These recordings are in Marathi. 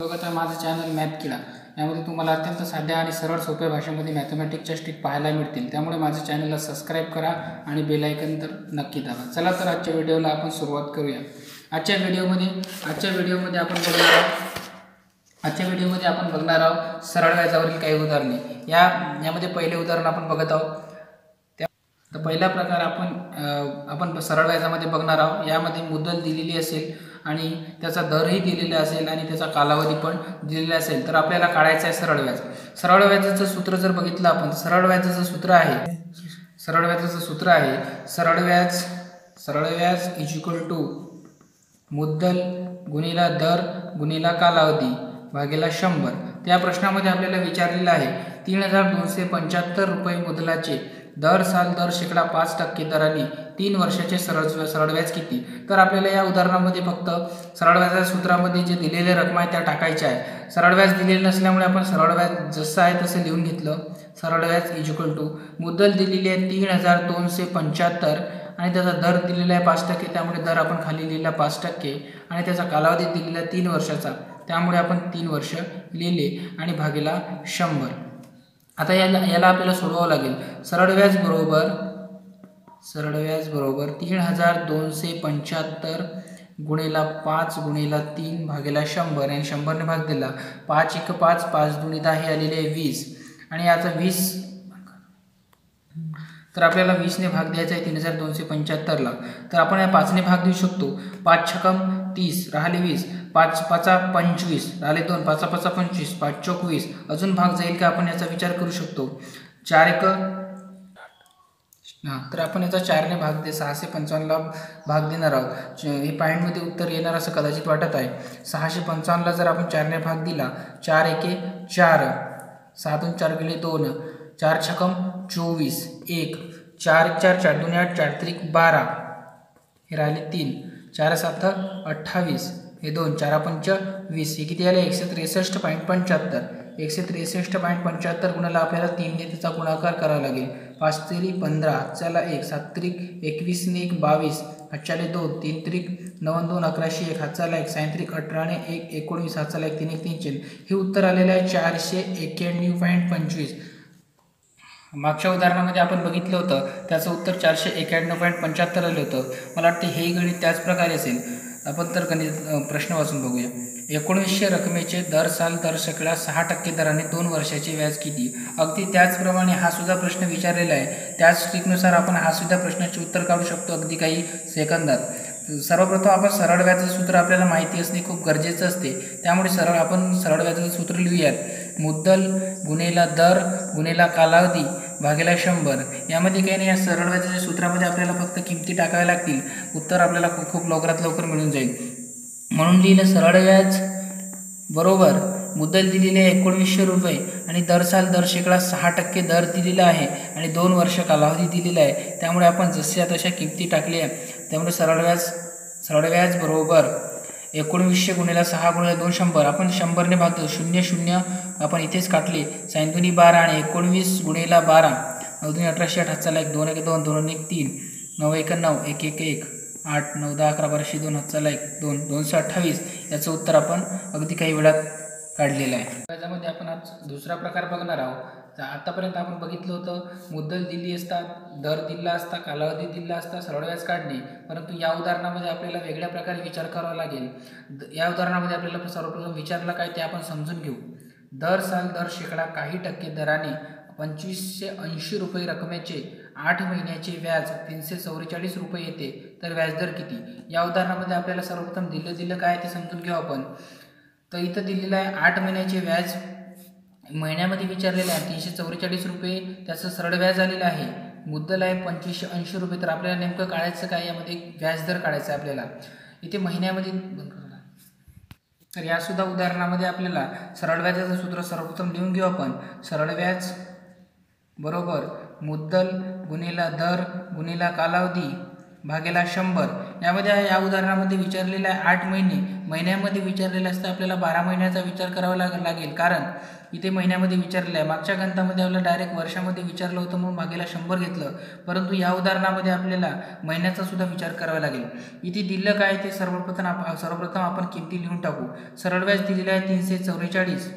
बघत आहे माझं चॅनल मॅथ किडा यामध्ये तुम्हाला अत्यंत साध्या आणि सरळ सोप्या भाषेमध्ये मॅथमॅटिकच्या स्टिक पाहायला मिळतील. त्यामुळे माझ्या चॅनलला सबस्क्राईब करा आणि बेलायकन तर नक्की दाबा. चला तर आजच्या व्हिडिओला आपण सुरुवात करूया. आजच्या व्हिडिओमध्ये आजच्या व्हिडिओमध्ये आपण बघणार आहोत आजच्या व्हिडिओमध्ये आपण बघणार आहोत सरळ व्याजावरील काही उदाहरणे. या यामध्ये पहिले उदाहरण आपण बघत आहोत. त्या तर पहिला प्रकार आपण आपण सरळ व्याजामध्ये बघणार आहोत. यामध्ये मुदल दिलेली असेल आणि त्याचा दरही दिलेला असेल आणि त्याचा कालावधी पण दिलेला असेल तर आपल्याला काढायचं आहे सरळ व्याज. सरळ व्याजाचं सूत्र जर बघितलं आपण सरळ व्याजाचं सूत्र आहे. सरळ व्याजाचं सूत्र आहे सरळ व्याज सरळ व्याज इज इक्वल टू मुद्दल गुणिला दर गुणिला कालावधी भागेला शंभर. त्या प्रश्नामध्ये आपल्याला विचारलेलं आहे तीन हजार दोनशे पंच्याहत्तर रुपये मुदलाचे दर साल दर शेकडा पाच टक्के दराने तीन वर्षाचे सरळ सरळ व्याज किती? तर आपल्याला या उदाहरणामध्ये फक्त सरळ व्याजाच्या सूत्रामध्ये जे दिलेले रक्कम आहे त्या टाकायच्या आहे. सरळ व्याज दिलेलं नसल्यामुळे आपण सरळ व्याज जसं आहे तसं लिहून घेतलं. सरळ व्याज इज इक्वल टू मुद्दल दिलेली आहे तीन हजार दोनशे पंच्याहत्तर आणि त्याचा दर दिलेला आहे पाच टक्के त्यामुळे दर आपण खाली लिहिला पाच टक्के आणि त्याचा कालावधी दिलेला तीन वर्षाचा. त्यामुळे आपण तीन वर्ष लिहिले आणि भागेला शंभर. आता याला याला आपल्याला सोडवावं लागेल. सरळ व्याज बरोबर सरळ व्याज बरोबर तीन हजार दोनशे पंच्याहत्तर गुणेला पाच गुणेला तीन भागेला शंभर. आणि शंभरने भाग दिला. पाच एक पाच पाच दुनी दहा हे आलेले वीस. आणि याचा वीस तर आपल्याला वीसने भाग द्यायचा आहे तीन हजार दोनशे पंच्याहत्तरला. तर आपण या पाचने भाग देऊ शकतो. पाच छकम तीस राहिले वीस. पाच पाचा पंचवीस आले दोन पाचा पाचा पंचवीस पाच चोकवीस अजून भाग जाईल का आपण याचा विचार करू शकतो? चार एक हां तर आपण याचा चारने भाग दे सहाशे पंचावन्नला भाग देणार आहोत. हे पॉईंटमध्ये उत्तर येणार असं कदाचित वाटत आहे. सहाशे पंचावन्नला जर आपण चारने भाग दिला चार एके चार सातून चार गेले दोन चार छकम चोवीस एक चार चार चार दोन आठ चार त्रिक बारा हे राहिले तीन चार सात अठ्ठावीस हे दोन चार पंच वीस. हे किती आले एकशे त्रेसष्ट पॉईंट पंच्याहत्तर. एकशे त्रेसष्ट पॉईंट पंच्याहत्तर गुणाला आपल्याला तीनने त्याचा गुणाकार करावा लागेल. पाच त्रिक पंधरा हातच्याला एक सात त्रिक एकवीसने एक बावीस. हातच्याले दोन तीन त्रिक नवन दोन अकराशे एक. हातचाला एक सायंत्रिक अठराने एक एकोणवीस. हातचाला एक तीन एक तीन चेन हे उत्तर आलेलं आहे चारशे एक्क्याण्णव पॉईंट पंचवीस. मागच्या उदाहरणामध्ये आपण बघितलं होतं. त्याचं उत्तर चारशे एक्याण्णव पॉईंट पंच्याहत्तर आलं होतं. मला वाटतं हे गणित त्याच प्रकारे असेल. आपण तर गणित प्रश्न वाचून बघूया. एकोणीसशे रकमेचे दर साल दर शेकडा सहा टक्के दराने दोन वर्षाचे व्याज किती? अगदी त्याचप्रमाणे हा सुद्धा प्रश्न विचारलेला आहे. त्याच ट्रिकनुसार आपण हा सुद्धा प्रश्नाचे उत्तर काढू शकतो अगदी काही सेकंदात. सर्वप्रथम आपण सरळ व्याजाचं सूत्र आपल्याला माहिती असणे खूप गरजेचं असते. त्यामुळे सरळ आपण सरळ व्याजाचं सूत्र लिहूयात. मुद्दल गुन्हेला दर गुन्हेला कालावधी भागेला शंभर. यामध्ये काही नाही या सरळ व्याजाच्या सूत्रामध्ये आपल्याला फक्त किमती टाकाव्या लागतील उत्तर आपल्याला खूप खूप लवकरात लवकर मिळून जाईल. म्हणून लिहिलं सरळ व्याज बरोबर मुद्दल दिलेली आहे एकोणवीसशे रुपये आणि दर साल दर शेकडा सहा टक्के दर दिलेला आहे आणि दोन वर्ष कालावधी दिलेला आहे. त्यामुळे आपण जशा तशा किमती टाकल्या त्यामुळे सरळ व्याज सरळ व्याज बरोबर एकोणवीसशे गुणिला सहा गुणिला दोन शंभर. आपण शंभरने भागतो. शून्य शून्य. आपण इथेच काटले. सायंतुनी बारा आणि एकोणवीस गुणिला बारा. नऊ दोन अठराशे आठ हातचाला एक दोन एक दोन दोन एक तीन. नऊ एक नऊ एक एक एक. आठ नऊ दहा अकरा बाराशे दोन हातचाला एक दोन दोनशे अठ्ठावीस. याचं उत्तर आपण अगदी काही वेळात काढलेलं आहे. त्याच्यामध्ये आपण आज दुसरा प्रकार बघणार आहोत. आतापर्यंत आपण बघितलं होतं मुद्दल दिली असता दर दिला असता कालावधी दिला असता सरळ व्याज काढणे परंतु या उदाहरणामध्ये आपल्याला वेगळ्या प्रकारे विचार करावा लागेल. या उदाहरणामध्ये आपल्याला सर्वप्रथम विचारलं काय ते आपण समजून घेऊ. दर साल दर शेकडा काही टक्के दराने पंचवीसशे ऐंशी रुपये रकमेचे आठ महिन्याचे व्याज तीनशे चौवेचाळीस रुपये येते. तर व्याजदर किती? या उदाहरणामध्ये आपल्याला सर्वप्रथम दिलं दिलं काय ते समजून घेऊ आपण. तर इथं दिलेलं आहे आठ महिन्याचे व्याज महिन्यामध्ये विचारलेलं आहे तीनशे चौवेचाळीस रुपये त्याचं सरळ व्याज आलेलं आहे. मुद्दल आहे पंचवीसशे ऐंशी रुपये. तर आपल्याला नेमकं काढायचं काय? यामध्ये व्याजदर काढायचं आहे आपल्याला. इथे महिन्यामध्ये तर यासुद्धा उदाहरणामध्ये आपल्याला सरळ व्याजाचं सूत्र सर्वप्रथम लिहून घेऊ आपण. सरळ व्याज बरोबर मुद्दल गुन्हेला दर गुन्हेला कालावधी भागेला शंभर. यामध्ये या उदाहरणामध्ये विचारलेलं आहे आठ महिने. महिन्यामध्ये विचारलेलं असतं आपल्याला बारा महिन्याचा विचार करावा लाग लागेल. कारण इथे महिन्यामध्ये विचारलेलं आहे मागच्या गणितामध्ये आपल्याला डायरेक्ट वर्षामध्ये विचारलं होतं म्हणून मागेला शंभर घेतलं. परंतु या उदाहरणामध्ये आपल्याला महिन्याचा सुद्धा विचार करावा लागेल. इथे दिलं काय ते सर्वप्रथम आप सर्वप्रथम आपण किमती लिहून टाकू. सरळ व्याज दिलेलं आहे तीनशे चौवेचाळीस.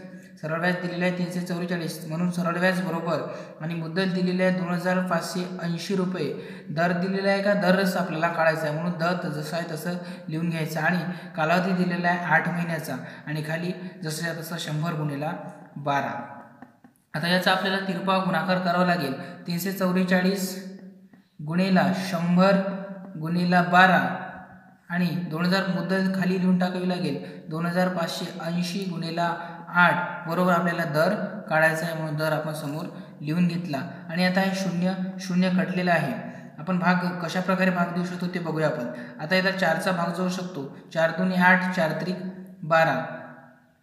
सरळ व्याज दिलेलं आहे तीनशे चौवेचाळीस. म्हणून सरळ व्याज बरोबर. आणि मुद्दल दिलेली आहे दोन हजार पाचशे ऐंशी रुपये. दर दिलेला आहे का? दरच आपल्याला काढायचा आहे. म्हणून दर जसं आहे तसं लिहून घ्यायचं. आणि कालावधी दिलेला आहे आठ महिन्याचा. आणि खाली जसं तसं शंभर गुणेला बारा. आता याचा आपल्याला तिरपा गुणाकार करावा लागेल. तीनशे चौवेचाळीस गुणेला शंभर गुणेला बारा आणि दोन हजार मुद्दल खाली लिहून टाकावी लागेल. दोन हजार पाचशे ऐंशी गुणेला आठ. बरोबर आपल्याला दर काढायचा आहे म्हणून दर आपण समोर लिहून घेतला. आणि आता हे शून्य शून्य कटलेलं आहे. आपण भाग कशा प्रकारे भाग देऊ शकतो ते बघूया आपण. आता याचा चारचा भाग जाऊ शकतो. चार दोन्ही आठ चार त्रिक बारा.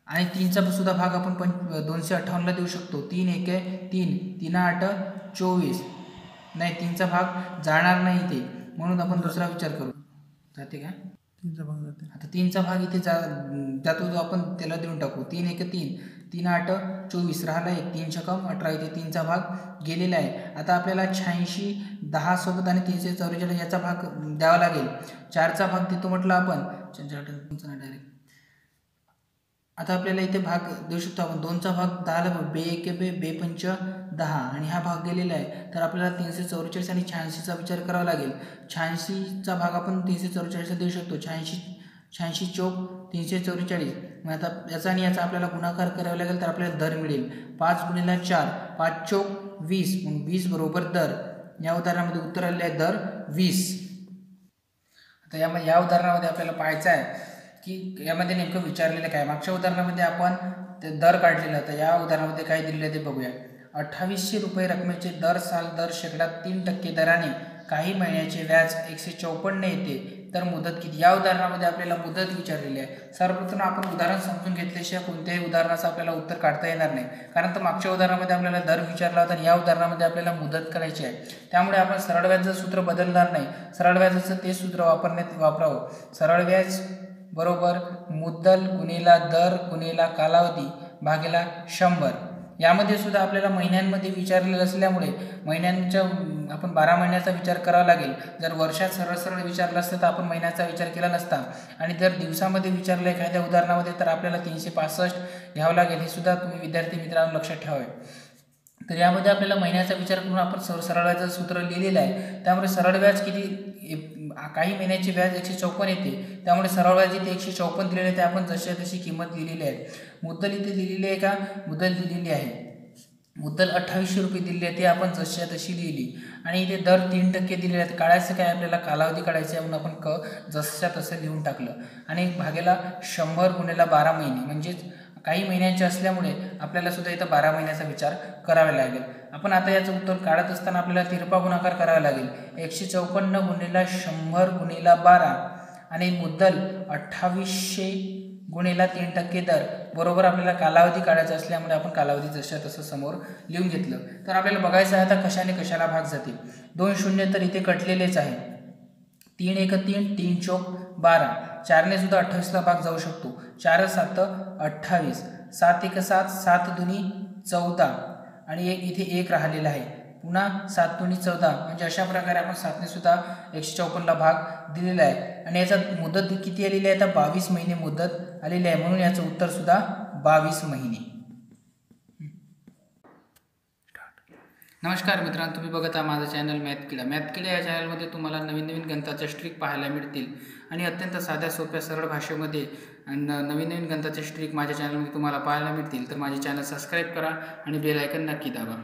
आणि तीनचा सुद्धा भाग आपण पण दोनशे अठ्ठावन्नला देऊ शकतो. तीन एक आहे तीन तीन आठ चोवीस. नाही तीनचा भाग जाणार नाही ते म्हणून आपण दुसरा विचार करू. जाते का? तीनचा भाग जाते. आता तीनचा भाग इथे जा जातो तो आपण त्याला देऊन टाकू. तीन एक तीन. तीन आठ चोवीस. राहिला एक. तीन छकम अठरा. इथे तीनचा भाग गेलेला आहे. आता आपल्याला शहाऐंशी दहा सोबत आणि तीनशे चौवेचाळीस याचा भाग द्यावा लागेल. चारचा भाग देतो म्हटलं आपण. डायरेक्ट आता आपल्याला इथे भाग देऊ शकतो आपण. दोनचा भाग दहाला ला बे एके बे बे पंच दहा. आणि हा भाग गेलेला आहे. तर आपल्याला तीनशे चौवेचाळीस आणि शहाऐंशीचा विचार करावा लागेल. शहाऐंशीचा भाग आपण तीनशे चौवेचाळीसला देऊ शकतो. शहाऐंशी शहाऐंशी चौक तीनशे चौवेचाळीस. मग आता याचा आणि याचा आपल्याला गुणाकार करावा लागेल तर आपल्याला दर मिळेल. पाच गुणिला चार. पाच चौक वीस. मग वीस बरोबर दर. या उदाहरणामध्ये उत्तर आलेलं आहे दर वीस. आता यामध्ये या उदाहरणामध्ये आपल्याला पाहायचं आहे. की यामध्ये नेमकं विचारलेलं काय? मागच्या उदाहरणामध्ये आपण ते दर काढलेला होता. या उदाहरणामध्ये काय दिलेलं ते बघूया. अठ्ठावीसशे रुपये रकमेचे दर साल दर शेकडा तीन टक्के दराने काही महिन्याचे व्याज एकशे चौपन्न येते. तर मुदत किती? या उदाहरणामध्ये आपल्याला मुदत विचारलेली आहे. सर्वप्रथम आपण उदाहरण समजून घेतल्याशिवाय कोणत्याही उदाहरणाचं आपल्याला उत्तर काढता येणार नाही. कारण तर मागच्या उदाहरणामध्ये आपल्याला दर विचारला होता आणि या उदाहरणामध्ये आपल्याला मुदत करायची आहे. त्यामुळे आपण सरळ व्याजाचं सूत्र बदलणार नाही. सरळ व्याजाचं ते सूत्र वापरण्यात वापरावं. सरळ व्याज बरोबर मुद्दल गुन्हेला दर गुन्हेला कालावधी भागेला शंभर. यामध्ये सुद्धा आपल्याला महिन्यांमध्ये विचारलेलं असल्यामुळे महिन्यांच्या आपण बारा महिन्याचा विचार करावा लागेल. जर वर्षात सरळ सरळ विचारलं असतं तर आपण महिन्याचा विचार केला नसता. आणि जर दिवसामध्ये विचारलं एखाद्या उदाहरणामध्ये तर आपल्याला तीनशे पासष्ट घ्यावं लागेल. हे सुद्धा तुम्ही विद्यार्थी मित्रांनो लक्षात ठेवावे तर यामध्ये आपल्याला महिन्याचा विचार करून आपण सर सरळ व्याजाचं सूत्र लिहिलेलं आहे. त्यामुळे सरळ व्याज किती? काही महिन्याचे व्याज एकशे चौपन्न येते. त्यामुळे सरळ व्याज इथे एकशे चौपन्न दिलेले आहे ते आपण जशी तशी किंमत दिलेली आहे. मुद्दल इथे लिहिलेली आहे का? मुद्दल दिलेली आहे. मुद्दल अठ्ठावीसशे रुपये दिलेली आहे ते आपण जशी तशी लिहिली. आणि इथे दर तीन टक्के दिलेले आहेत. काढायचं काय आपल्याला कालावधी काढायचं आहे म्हणून आपण क जसं तसं लिहून टाकलं. आणि भागेला शंभर गुन्हेला बारा महिने. म्हणजेच काही महिन्यांचे असल्यामुळे आपल्याला सुद्धा इथं बारा महिन्याचा विचार करावा लागेल. आपण आता याचं उत्तर काढत असताना आपल्याला तिरपा गुणाकार करावा लागेल. एकशे चौपन्न गुन्हेला शंभर गुन्हेला बारा आणि मुद्दल अठ्ठावीसशे गुणेला तीन टक्के दर. बरोबर आपल्याला कालावधी काढायचा असल्यामुळे आपण कालावधी जशा तसं समोर लिहून घेतलं. तर आपल्याला बघायचं आहे आता कशाने कशाला भाग जाते. दोन शून्य तर इथे कटलेलेच आहे. तीन एक तीन तीन चौक बारा. चारने सुद्धा अठ्ठावीसला भाग जाऊ शकतो. चार सात अठ्ठावीस. सात एक सात सात दुनी चौदा. आणि एक इथे एक राहिलेला आहे. पुन्हा सात दुनी चौदा. म्हणजे अशा प्रकारे आपण सातने सुद्धा एकशे चौपन्नला भाग दिलेला आहे. आणि याचा मुदत किती आलेली आहे? तर बावीस महिने मुदत आलेली आहे. म्हणून याचं उत्तर सुद्धा बावीस महिने. नमस्कार मित्रांनो. तुम्ही बघत आहात माझं चॅनल मॅथ किडा मॅथ किडा या चॅनलमध्ये तुम्हाला नवीन नवीन गणिताच्या स्ट्रिक पाहायला मिळतील. आणि अत्यंत साध्या सोप्या सरळ भाषेमध्ये आणि नवीन नवीन गणिताचे स्ट्रिक माझ्या चॅनलमध्ये तुम्हाला पाहायला मिळतील. तर माझे चॅनल सबस्क्राईब करा आणि बेल आयकन नक्की दाबा.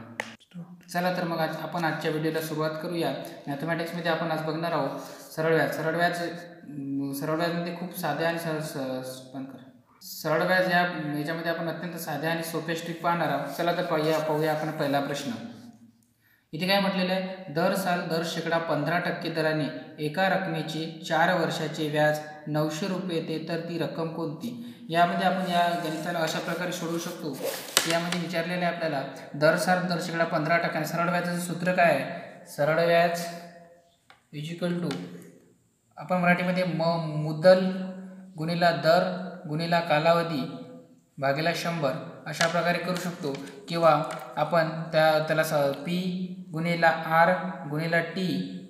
चला तर मग आज आपण आजच्या व्हिडिओला सुरुवात करूया. मॅथमॅटिक्समध्ये आपण आज बघणार आहोत. सरळ व्याज. सरळ व्याज सरळ व्याजमध्ये म्हणजे खूप साध्या आणि सर पण कर. सरळ व्याज या याच्यामध्ये आपण अत्यंत साध्या आणि सोप्या स्ट्रिक पाहणार आहोत. चला तर पाहूया पाहूया आपण पहिला प्रश्न. इथे काय म्हटलेलं आहे? दर साल दर शेकडा पंधरा टक्के दराने एका रकमेचे चार वर्षाचे व्याज नऊशे रुपये येते तर ती रक्कम कोणती? यामध्ये आपण या गणिताला अशा प्रकारे सोडवू शकतो. यामध्ये विचारलेलं आहे आपल्याला दर साल दर शेकडा पंधरा टक्क्याने सरळ व्याजाचं सूत्र काय आहे? सरळ व्याज इजिकल टू आपण मराठीमध्ये म मुदल गुणिला दर गुणिला कालावधी भागेला शंभर. अशा प्रकारे करू शकतो. किंवा आपण त्या त्याला स पी गुन्हेला आर गुन्हेला टी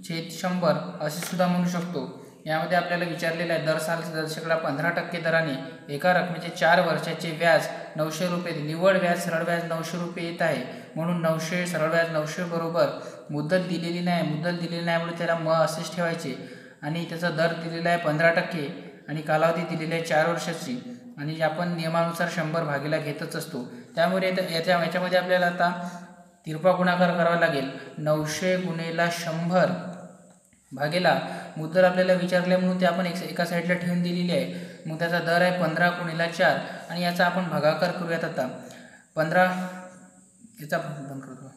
छेद शंभर असे सुद्धा म्हणू शकतो. यामध्ये आपल्याला विचारलेलं आहे दर साल दर पंधरा टक्के दराने एका रकमेचे चार वर्षाचे व्याज नऊशे रुपये निव्वळ व्याज सरळ व्याज नऊशे रुपये येत आहे. म्हणून नऊशे सरळ व्याज नऊशे बरोबर मुदत दिलेली नाही. मुद्दत दिलेली नाही म्हणून त्याला म असेच ठेवायचे. आणि त्याचा दर दिलेला आहे पंधरा टक्के आणि कालावधी दिलेली आहे चार वर्षाची. आणि आपण नियमानुसार शंभर भागीला घेतच असतो. त्यामुळे याच्या याच्यामध्ये आपल्याला आता तिरपा गुणाकार करावा लागेल. नऊशे गुणेला शंभर भागेला. मुद्दल आपल्याला विचारले म्हणून ते आपण एक एका साईडला ठेवून दिलेली आहे. मग त्याचा दर आहे पंधरा गुणेला चार. आणि याचा आपण भागाकार करूयात आता. पंधरा याचा बंद करतो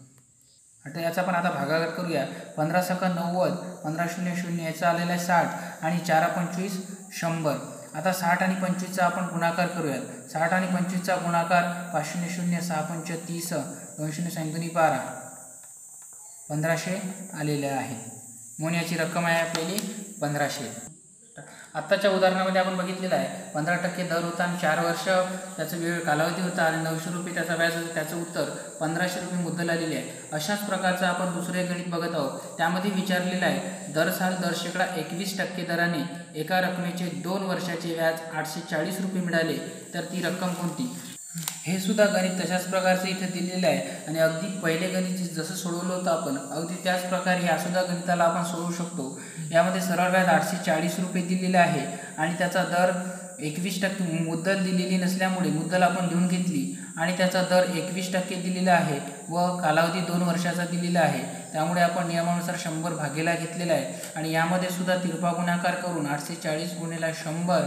आता याचा आपण आता भागाकार करूया. पंधरा सका नव्वद पंधरा शून्य शून्य याचा आलेला आहे साठ आणि चारा पंचवीस शंभर. आता साठ आणि पंचवीसचा आपण गुणाकार करूयात. साठ आणि पंचवीसचा गुणाकार पाच शून्य शून्य सहा पंच तीस दोन शून्य सांगतोनी बारा. पंधराशे आलेले आहे. म्हणून याची रक्कम आहे आपली पंधराशे. आत्ताच्या उदाहरणामध्ये आपण बघितलेलं आहे पंधरा टक्के दर होता आणि चार वर्ष त्याचा वेळ कालावधी होता आणि नऊशे रुपये त्याचा व्याज होता त्याचं उत्तर पंधराशे रुपये मुद्दल आलेली आहे. अशाच प्रकारचं आपण दुसरे गणित बघत आहोत. त्यामध्ये विचारलेलं आहे दर साल दर शेकडा एकवीस टक्के दराने एका रकमेचे दोन वर्षाचे व्याज आठशे चाळीस रुपये मिळाले तर ती रक्कम कोणती? हे सुद्धा गणित तशाच प्रकारचं इथं दिलेलं आहे. आणि अगदी पहिले गणित जसं सोडवलं होतं आपण अगदी त्याच प्रकारे ह्या सुद्धा गणिताला आपण सोडवू शकतो. यामध्ये सरळ व्याज आठशे चाळीस रुपये दिलेले आहे आणि त्याचा दर एकवीस टक्के मुद्दल दिलेली नसल्यामुळे मुद्दल आपण लिहून घेतली आणि त्याचा दर एकवीस टक्के दिलेला आहे व कालावधी दोन वर्षाचा दिलेला आहे. त्यामुळे आपण नियमानुसार शंभर भागेला घेतलेला आहे. आणि यामध्ये सुद्धा तिरपा गुणाकार करून आठशे चाळीस गुणेला शंभर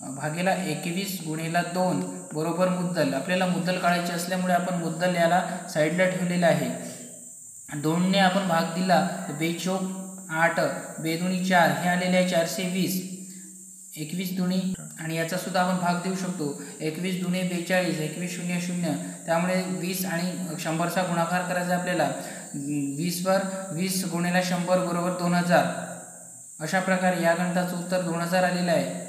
भागेला एकवीस गुणेला दोन बरोबर मुद्दल. आपल्याला मुद्दल काढायचे असल्यामुळे आपण मुद्दल याला साईडला ठेवलेला आहे. दोनने आपण भाग दिला बेचोक आठ बेदुणी चार हे आलेले आहे चारशे वीस. एकवीस दुणी आणि याचासुद्धा आपण भाग देऊ शकतो. एकवीस दुणे बेचाळीस एकवीस शून्य शून्य. त्यामुळे वीस आणि शंभरचा गुणाकार करायचा आपल्याला. वीसवर वीस गुणेला शंभर बरोबर दोन हजार. अशा प्रकारे या गणिताचं उत्तर दोन हजार आलेलं आहे.